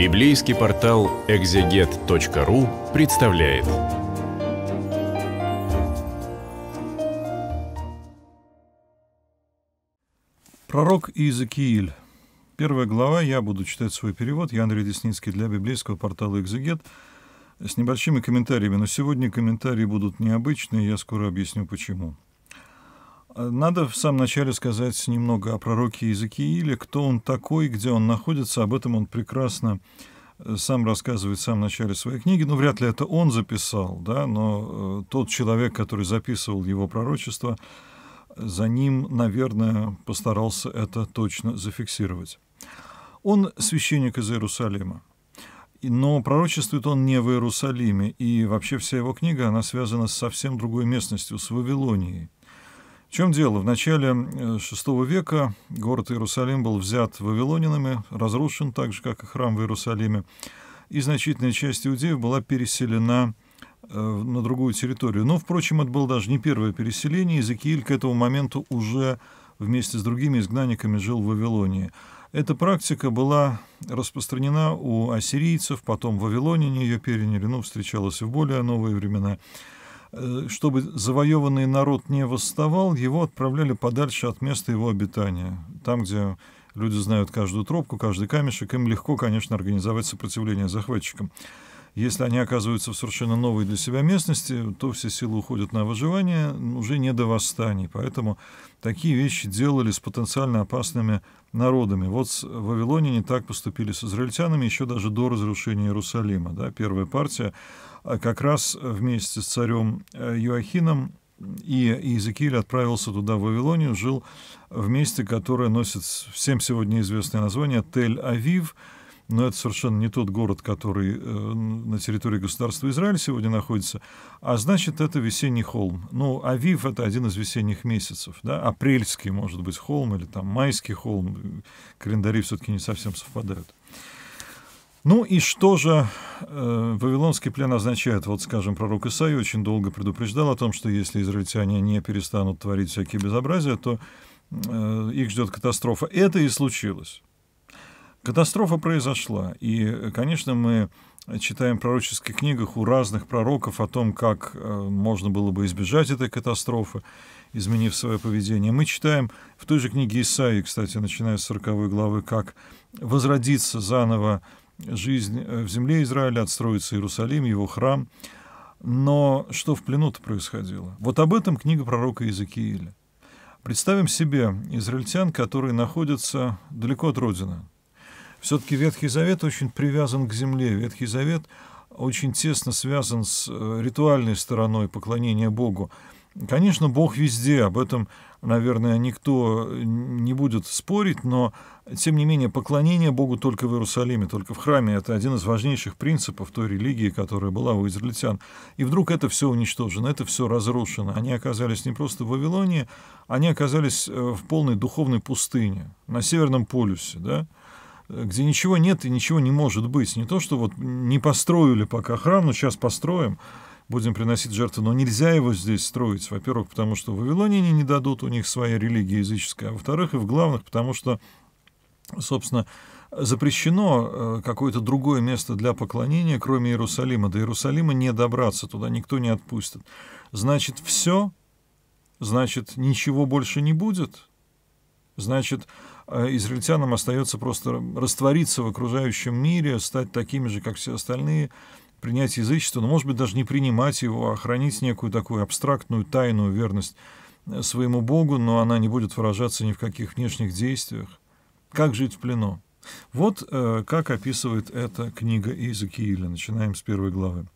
Библейский портал экзегет.ру представляет. Пророк Иезекииль. Первая глава, я буду читать свой перевод, я Андрей Десницкий для библейского портала «Экзегет» с небольшими комментариями, но сегодня комментарии будут необычные, я скоро объясню почему. Надо в самом начале сказать немного о пророке Иезекииле, кто он такой, где он находится, об этом он прекрасно э, сам рассказывает в самом начале своей книги. Ну, вряд ли это он записал, да, но э, тот человек, который записывал его пророчество, за ним, наверное, постарался это точно зафиксировать. Он священник из Иерусалима. Но пророчествует он не в Иерусалиме, и вообще вся его книга, она связана с совсем другой местностью, с Вавилонией. В чем дело? В начале VI э, века город Иерусалим был взят вавилонинами, разрушен так же, как и храм в Иерусалиме, и значительная часть иудеев была переселена э, на другую территорию. Но, впрочем, это было даже не первое переселение. Иезекииль к этому моменту уже вместе с другими изгнанниками жил в Вавилонии. Эта практика была распространена у ассирийцев, потом вавилоняне ее переняли, ну, встречалась и в более новые времена. Э, чтобы завоеванный народ не восставал, его отправляли подальше от места его обитания. Там, где люди знают каждую тропку, каждый камешек, им легко, конечно, организовать сопротивление захватчикам. Если они оказываются в совершенно новой для себя местности, то все силы уходят на выживание, уже не до восстаний. Поэтому такие вещи делали с потенциально опасными народами. Вот в Вавилоне не так поступили с израильтянами еще даже до разрушения Иерусалима. Да? Первая партия а как раз вместе с царем э, Юахином и Иезекииль отправился туда, в Вавилонию, жил в месте, которое носит всем сегодня известное название Тель-Авив, но это совершенно не тот город, который э, на территории государства Израиль сегодня находится, а значит, это весенний холм. Ну, Авив — это один из весенних месяцев, да, апрельский, может быть, холм или там майский холм, календари все-таки не совсем совпадают. Ну и что же э, Вавилонский плен означает? Вот, скажем, пророк Исаия очень долго предупреждал о том, что если израильтяне не перестанут творить всякие безобразия, то э, их ждет катастрофа. Это и случилось. Катастрофа произошла. И, конечно, мы читаем в пророческих книгах у разных пророков о том, как э, можно было бы избежать этой катастрофы, изменив свое поведение. Мы читаем в той же книге Исаии, кстати, начиная с 40 главы, как возродиться заново жизнь э, в земле Израиля, отстроится Иерусалим, его храм. Но что в плену-то происходило? Вот об этом книга пророка Иезекииля. Представим себе израильтян, которые находятся далеко от родины. Все-таки Ветхий Завет очень привязан к земле. Ветхий Завет очень тесно связан с э, ритуальной стороной поклонения Богу. Конечно, Бог везде, об этом, наверное, никто не будет спорить, но, тем не менее, поклонение Богу только в Иерусалиме, только в храме. Это один из важнейших принципов той религии, которая была у израильтян. И вдруг это все уничтожено, это все разрушено. Они оказались не просто в Вавилонии, они оказались э, в полной духовной пустыне, на Северном полюсе, да, где ничего нет и ничего не может быть. Не то, что вот не построили пока храм, но сейчас построим, будем приносить жертвы, но нельзя его здесь строить. Во-первых, потому что вавилоняне не дадут, у них своя религия языческая, во-вторых, и в главных, потому что, собственно, запрещено э, какое-то другое место для поклонения, кроме Иерусалима. До Иерусалима не добраться, туда никто не отпустит. Значит, все, значит, ничего больше не будет, значит, израильтянам остается просто раствориться в окружающем мире, стать такими же, как все остальные, принять язычество, но, может быть, даже не принимать его, а хранить некую такую абстрактную, тайную верность э, своему Богу, но она не будет выражаться ни в каких внешних действиях. Как жить в плену? Вот э, как описывает эта книга Иезекииля. Начинаем с первой главы.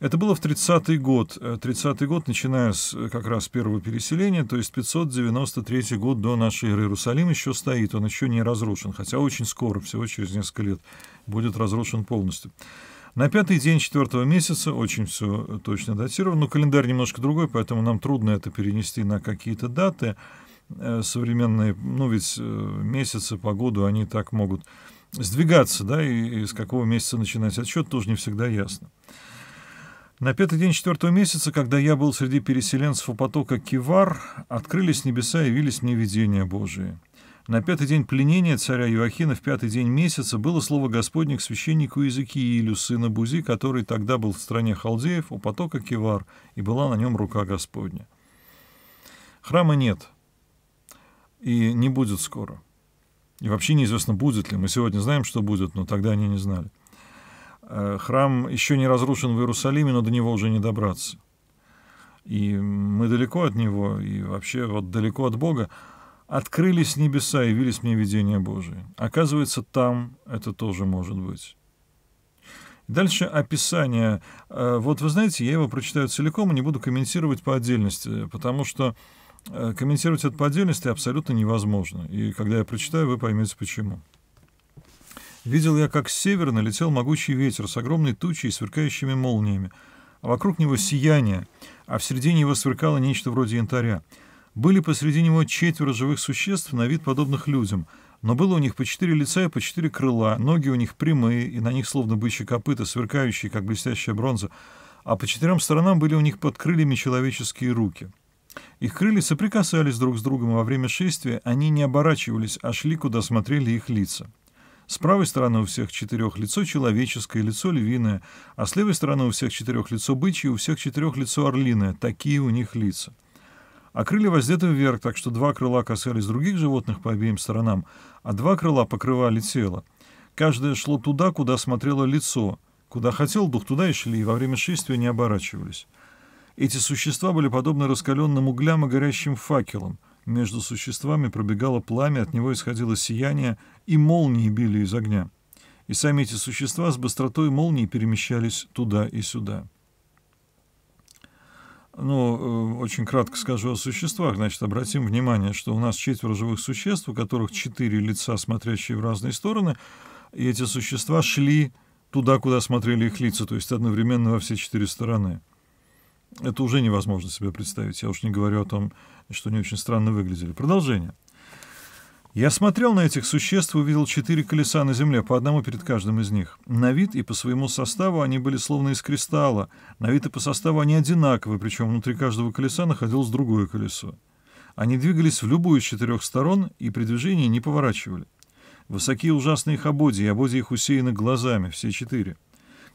Это было в 30-й год. 30-й э, год, начиная с э, как раз первого переселения, то есть 593 год до нашей эры. Иерусалим еще стоит, он еще не разрушен, хотя очень скоро, всего через несколько лет, будет разрушен полностью. На пятый день четвертого месяца, очень все точно датировано, но календарь немножко другой, поэтому нам трудно это перенести на какие-то даты э, современные, ну ведь э, месяцы, погоду, они так могут сдвигаться, да, и из какого месяца начинать отсчет, тоже не всегда ясно. На пятый день четвертого месяца, когда я был среди переселенцев у потока Кивар, открылись небеса и явились мне видения Божии. На пятый день пленения царя Иоахина в пятый день месяца было слово Господне к священнику Иезекиилю, сына Бузи, который тогда был в стране халдеев у потока Кивар, и была на нем рука Господня. Храма нет, и не будет скоро. И вообще неизвестно, будет ли. Мы сегодня знаем, что будет, но тогда они не знали. Э, храм еще не разрушен в Иерусалиме, но до него уже не добраться. И мы далеко от него, и вообще вот далеко от Бога. Открылись небеса, явились мне видение Божие. Оказывается, там это тоже может быть. Дальше описание. Э, вот вы знаете, я его прочитаю целиком и не буду комментировать по отдельности, потому что Э, комментировать это по отдельности абсолютно невозможно. И когда я прочитаю, вы поймете почему. Видел я, как с севера налетел могучий ветер с огромной тучей и сверкающими молниями, а вокруг него сияние, а в середине его сверкало нечто вроде янтаря. Были посреди него четверо живых существ на вид подобных людям, но было у них по четыре лица и по четыре крыла, ноги у них прямые, и на них словно бычьи копыта, сверкающие, как блестящая бронза, а по четырем сторонам были у них под крыльями человеческие руки — их крылья соприкасались друг с другом, и во время шествия они не оборачивались, а шли, куда смотрели их лица. С правой стороны у всех четырех лицо человеческое, лицо львиное, а с левой стороны у всех четырех лицо бычье, у всех четырех лицо орлиное. Такие у них лица. А крылья воздеты вверх, так что два крыла касались других животных по обеим сторонам, а два крыла покрывали тело. Каждое шло туда, куда смотрело лицо. Куда хотел дух, туда и шли, и во время шествия не оборачивались. Эти существа были подобны раскаленным углям и горящим факелам. Между существами пробегало пламя, от него исходило сияние, и молнии били из огня. И сами эти существа с быстротой молнии перемещались туда и сюда. Ну, э, очень кратко скажу о существах. Значит, обратим внимание, что у нас четверо живых существ, у которых четыре лица, смотрящие в разные стороны, и эти существа шли туда, куда смотрели их лица, то есть одновременно во все четыре стороны это уже невозможно себе представить. Я уж не говорю о том, что они очень странно выглядели. Продолжение. Я смотрел на этих существ и увидел четыре колеса на земле, по одному перед каждым из них. На вид и по своему составу они были словно из кристалла. На вид и по составу они одинаковы, причем внутри каждого колеса находилось другое колесо. Они двигались в любую из четырех сторон и при движении не поворачивали. Высокие ужасные их ободья, и ободья их усеяны глазами, все четыре.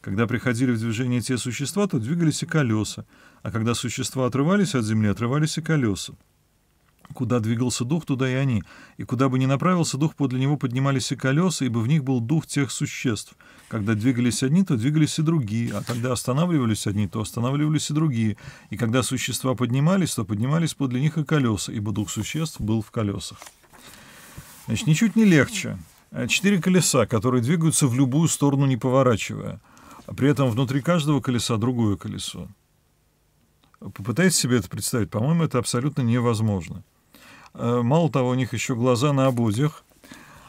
Когда приходили в движение те существа, то двигались и колеса, а когда существа отрывались от земли, отрывались и колеса. Куда двигался дух, туда и они. И куда бы ни направился дух, подле него поднимались и колеса, ибо в них был дух тех существ. Когда двигались одни, то двигались и другие, а когда останавливались одни, то останавливались и другие. И когда существа поднимались, то поднимались подле них и колеса, ибо дух существ был в колесах. Значит, ничуть не легче. Четыре колеса, которые двигаются в любую сторону, не поворачивая — при этом внутри каждого колеса другое колесо. Попытайтесь себе это представить. По-моему, это абсолютно невозможно. Э, мало того, у них еще глаза на ободьях.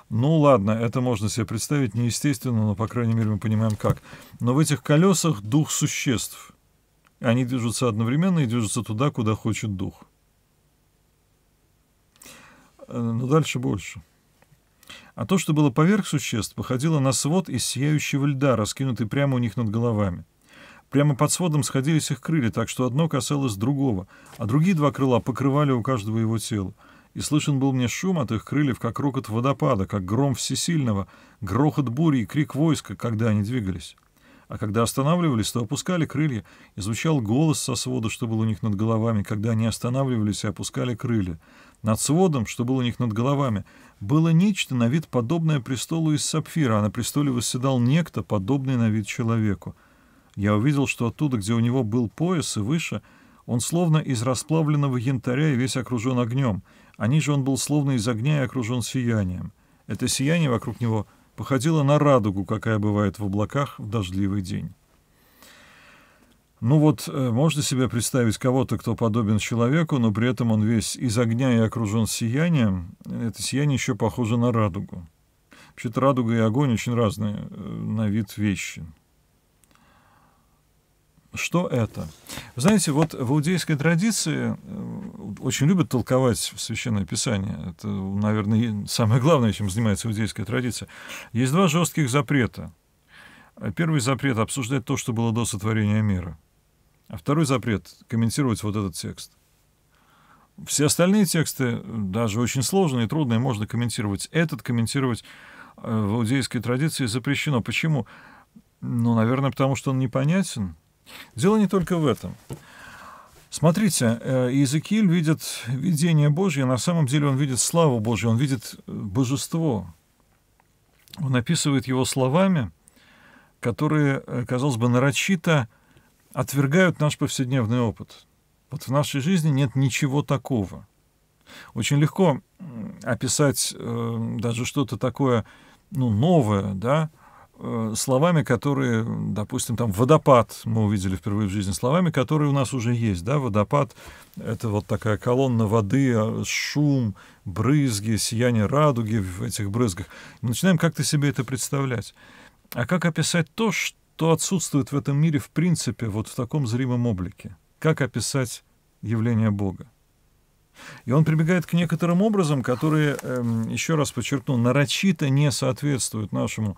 Ну ладно, это можно себе представить неестественно, но, по крайней мере, мы понимаем как. Но в этих колесах дух существ. Они движутся одновременно и движутся туда, куда хочет дух. Э, но дальше больше а то, что было поверх существ, походило на свод из сияющего льда, раскинутый прямо у них над головами. Прямо под сводом сходились их крылья, так что одно касалось другого, а другие два крыла покрывали у каждого его тела. И слышен был мне шум от их крыльев, как рокот водопада, как гром всесильного, грохот бури и крик войска, когда они двигались. А когда останавливались, то опускали крылья, и звучал голос со свода, что был у них над головами, когда они останавливались и опускали крылья. Над сводом, что было у них над головами, было нечто на вид подобное престолу из сапфира, а на престоле восседал некто, подобный на вид человеку. Я увидел, что оттуда, где у него был пояс и выше, он словно из расплавленного янтаря и весь окружен огнем, а ниже он был словно из огня и окружен сиянием. Это сияние вокруг него походило на радугу, какая бывает в облаках в дождливый день. Ну вот, э, можно себе представить кого-то, кто подобен человеку, но при этом он весь из огня и окружен сиянием. Это сияние еще похоже на радугу. Вообще-то радуга и огонь очень разные э, на вид вещи. Что это? Вы знаете, вот в иудейской традиции э, очень любят толковать Священное Писание. Это, наверное, самое главное, чем занимается иудейская традиция. Есть два жестких запрета. Первый запрет — обсуждать то, что было до сотворения мира — а второй запрет — комментировать вот этот текст. Все остальные тексты, даже очень сложные и трудные, можно комментировать. Этот комментировать э, в иудейской традиции запрещено. Почему? Ну, наверное, потому что он непонятен. Дело не только в этом. Смотрите, э, Иезекииль видит видение Божье, на самом деле он видит славу Божью, он видит э, божество. Он описывает его словами, которые, казалось бы, нарочито отвергают наш повседневный опыт. Вот в нашей жизни нет ничего такого. Очень легко описать э, даже что-то такое, ну, новое, да, э, словами, которые, допустим, там водопад мы увидели впервые в жизни, словами, которые у нас уже есть, да, водопад — это вот такая колонна воды, а, шум, брызги, сияние радуги в этих брызгах. Мы начинаем как-то себе это представлять. А как описать то, что то отсутствует в этом мире в принципе вот в таком зримом облике. Как описать явление Бога? И он прибегает к некоторым образом, которые, эм, еще раз подчеркну, нарочито не соответствуют нашему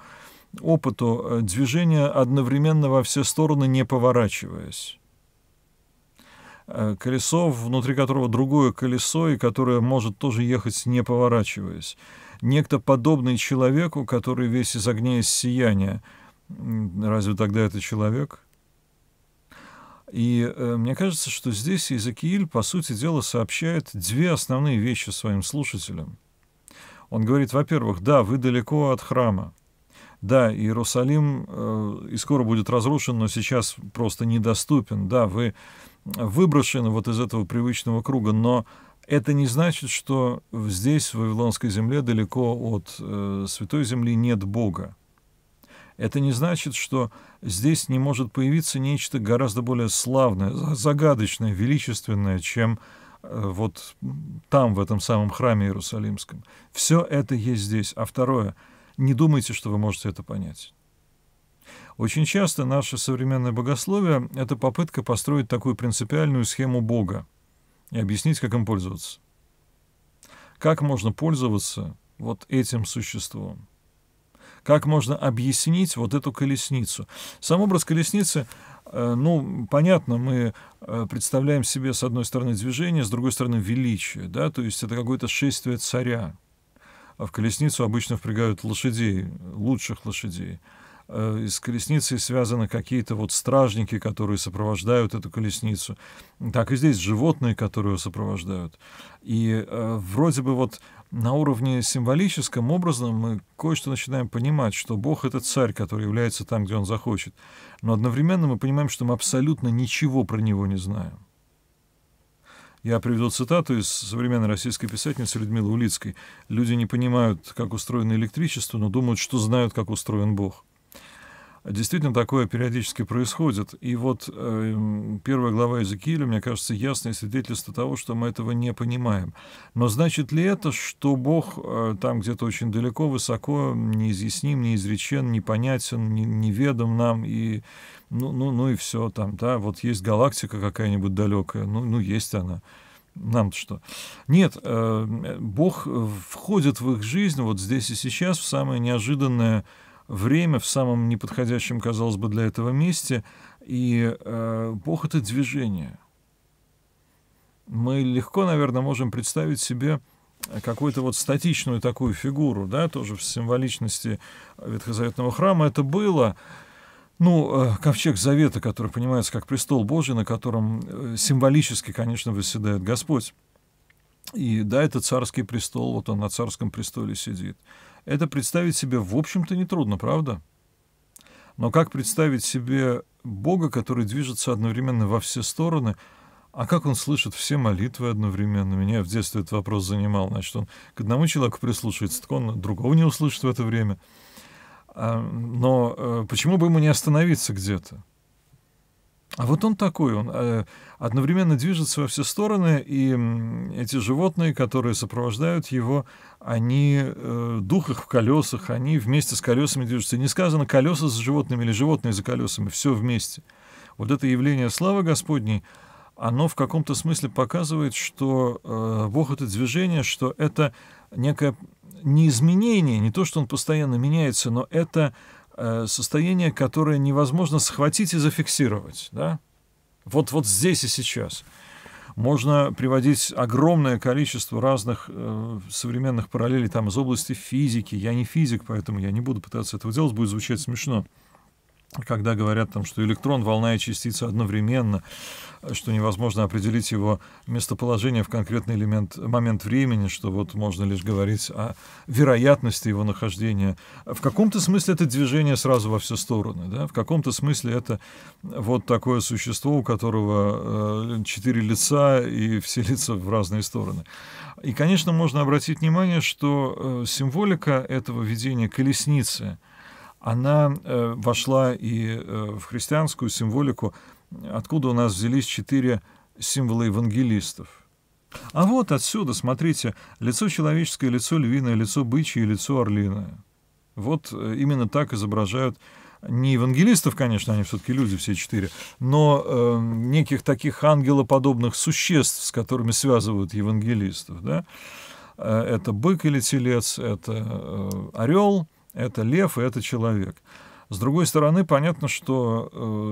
опыту э, движения одновременно во все стороны, не поворачиваясь. Э, колесо, внутри которого другое колесо, и которое может тоже ехать, не поворачиваясь. Некто подобный человеку, который весь из огня и сияния, Разве тогда это человек? И э, мне кажется, что здесь Иезекииль, по сути дела, сообщает две основные вещи своим слушателям. Он говорит, во-первых, да, вы далеко от храма. Да, Иерусалим э, и скоро будет разрушен, но сейчас просто недоступен. Да, вы выброшены вот из этого привычного круга, но это не значит, что здесь, в Вавилонской земле, далеко от э, Святой Земли нет Бога это не значит, что здесь не может появиться нечто гораздо более славное, загадочное, величественное, чем э, вот там, в этом самом храме Иерусалимском. Все это есть здесь. А второе, не думайте, что вы можете это понять. Очень часто наше современное богословие — это попытка построить такую принципиальную схему Бога и объяснить, как им пользоваться. Как можно пользоваться вот этим существом? Как можно объяснить вот эту колесницу? Сам образ колесницы, э, ну, понятно, мы э, представляем себе, с одной стороны, движение, с другой стороны, величие, да, то есть это какое-то шествие царя. А в колесницу обычно впрягают лошадей, лучших лошадей. Э, с колесницей связаны какие-то вот стражники, которые сопровождают эту колесницу. Так и здесь животные, которые сопровождают. И э, вроде бы вот на уровне символическом образом мы кое-что начинаем понимать, что Бог — это царь, который является там, где он захочет. Но одновременно мы понимаем, что мы абсолютно ничего про него не знаем. Я приведу цитату из современной российской писательницы Людмилы Улицкой. «Люди не понимают, как устроено электричество, но думают, что знают, как устроен Бог». Действительно, такое периодически происходит. И вот э, первая глава Иезекииля, мне кажется, ясное свидетельство того, что мы этого не понимаем. Но значит ли это, что Бог э, там где-то очень далеко, высоко, неизъясним, неизречен, непонятен, не, неведом нам, и ну, ну, ну и все там, да, вот есть галактика какая-нибудь далекая, ну, ну есть она нам что? Нет, э, Бог входит в их жизнь вот здесь и сейчас в самое неожиданное время в самом неподходящем, казалось бы, для этого месте, и э, Бог — это движение. Мы легко, наверное, можем представить себе какую-то вот статичную такую фигуру, да, тоже в символичности Ветхозаветного храма это было, ну, э, ковчег Завета, который понимается как престол Божий, на котором э, символически, конечно, восседает Господь. И да, это царский престол, вот он на царском престоле сидит. Это представить себе, в общем-то, нетрудно, правда? Но как представить себе Бога, который движется одновременно во все стороны, а как он слышит все молитвы одновременно? Меня в детстве этот вопрос занимал. Значит, он к одному человеку прислушивается, так он другого не услышит в это время. А, но э, почему бы ему не остановиться где-то? А вот он такой, он э, одновременно движется во все стороны, и эти животные, которые сопровождают его, они, э, дух их в колесах, они вместе с колесами движутся. И не сказано колеса за животными или животные за колесами, все вместе. Вот это явление славы Господней, оно в каком-то смысле показывает, что э, Бог — это движение, что это некое не изменение, не то, что Он постоянно меняется, но это состояние, которое невозможно схватить и зафиксировать. Да? Вот, вот здесь и сейчас. Можно приводить огромное количество разных э, современных параллелей там из области физики. Я не физик, поэтому я не буду пытаться этого делать, будет звучать смешно когда говорят там, что электрон, волна и частица одновременно, что невозможно определить его местоположение в конкретный элемент, момент времени, что вот можно лишь говорить о вероятности его нахождения. В каком-то смысле это движение сразу во все стороны, да? в каком-то смысле это вот такое существо, у которого э, четыре лица и все лица в разные стороны. И, конечно, можно обратить внимание, что э, символика этого видения колесницы — она э, вошла и э, в христианскую символику, откуда у нас взялись четыре символа евангелистов. А вот отсюда, смотрите, лицо человеческое, лицо львиное, лицо бычье лицо орлиное. Вот э, именно так изображают не евангелистов, конечно, они все-таки люди все четыре, но э, неких таких ангелоподобных существ, с которыми связывают евангелистов. Да? Э, это бык или телец, это э, орел, это лев и это человек. С другой стороны, понятно, что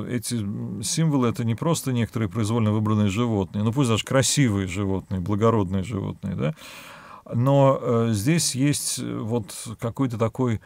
э, эти символы это не просто некоторые произвольно выбранные животные, ну пусть даже красивые животные, благородные животные, да, но э, здесь есть вот какой-то такой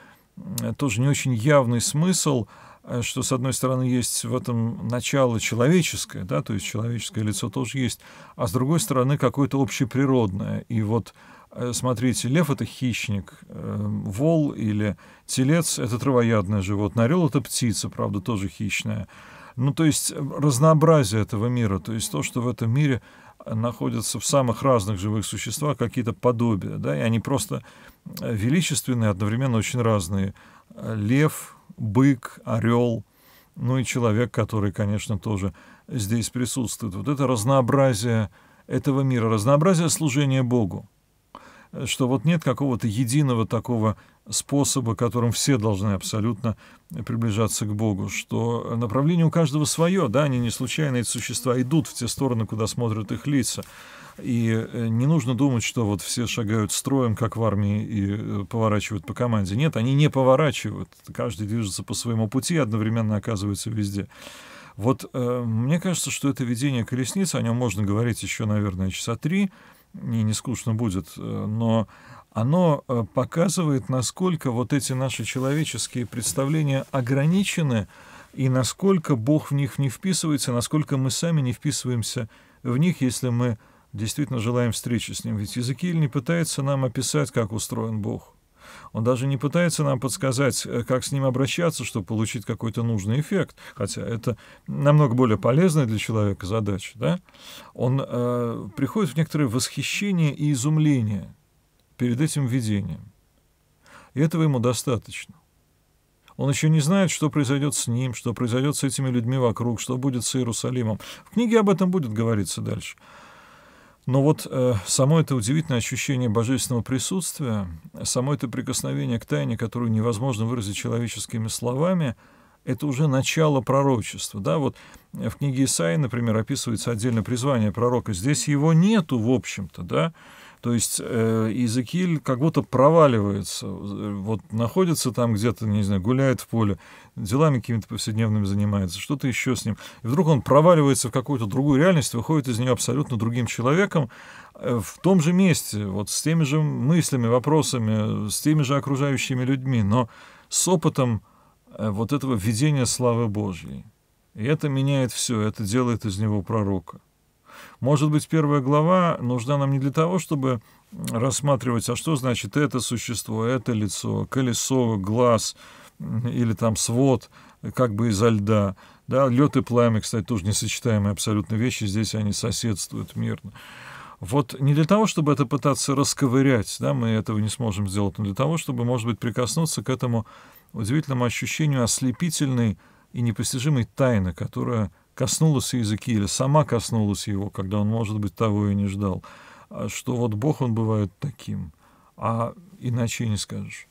э, тоже не очень явный смысл, э, что, с одной стороны, есть в этом начало человеческое, да, то есть человеческое лицо тоже есть, а с другой стороны, какое-то общеприродное. И вот Э, смотрите, лев — это хищник, э, вол или телец — это травоядное животное, орел — это птица, правда, тоже хищная. Ну, то есть э, разнообразие этого мира, то есть то, что в этом мире находятся в самых разных живых существах какие-то подобия, да, и они просто величественные, одновременно очень разные. Лев, бык, орел, ну и человек, который, конечно, тоже здесь присутствует. Вот это разнообразие этого мира, разнообразие служения Богу что вот нет какого-то единого такого способа, которым все должны абсолютно приближаться к Богу, что направление у каждого свое, да, они не случайно, эти существа идут в те стороны, куда смотрят их лица. И э, не нужно думать, что вот все шагают строем, как в армии, и э, поворачивают по команде. Нет, они не поворачивают. Каждый движется по своему пути одновременно оказывается везде. Вот э, мне кажется, что это видение колесницы, о нем можно говорить еще, наверное, часа три, и не скучно будет, э, но оно э, показывает, насколько вот эти наши человеческие представления ограничены, и насколько Бог в них не вписывается, насколько мы сами не вписываемся в них, если мы действительно желаем встречи с Ним. Ведь Иезекииль не пытается нам описать, как устроен Бог. Он даже не пытается нам подсказать, э, как с ним обращаться, чтобы получить какой-то нужный эффект, хотя это намного более полезная для человека задача. Да? Он э, приходит в некоторое восхищение и изумление перед этим видением. И этого ему достаточно. Он еще не знает, что произойдет с ним, что произойдет с этими людьми вокруг, что будет с Иерусалимом. В книге об этом будет говориться дальше. Но вот э, само это удивительное ощущение божественного присутствия, само это прикосновение к тайне, которую невозможно выразить человеческими словами, это уже начало пророчества. Да? Вот в книге Исаии, например, описывается отдельное призвание пророка. Здесь его нету, в общем-то, да, то есть э, Иезекииль как будто проваливается, вот находится там где-то, не знаю, гуляет в поле, делами какими-то повседневными занимается, что-то еще с ним. И вдруг он проваливается в какую-то другую реальность, выходит из нее абсолютно другим человеком, э, в том же месте, вот с теми же мыслями, вопросами, с теми же окружающими людьми, но с опытом э, вот этого видения славы Божьей. И это меняет все, это делает из него пророка. Может быть, первая глава нужна нам не для того, чтобы рассматривать, а что значит это существо, это лицо, колесо, глаз или там свод, как бы изо льда. Да, лед и пламя, кстати, тоже несочетаемые абсолютно вещи, здесь они соседствуют мирно. Вот не для того, чтобы это пытаться расковырять, да, мы этого не сможем сделать, но для того, чтобы, может быть, прикоснуться к этому удивительному ощущению ослепительной и непостижимой тайны, которая коснулась Иезекииля, сама коснулась его, когда он, может быть, того и не ждал. А что вот Бог, он бывает таким, а иначе и не скажешь.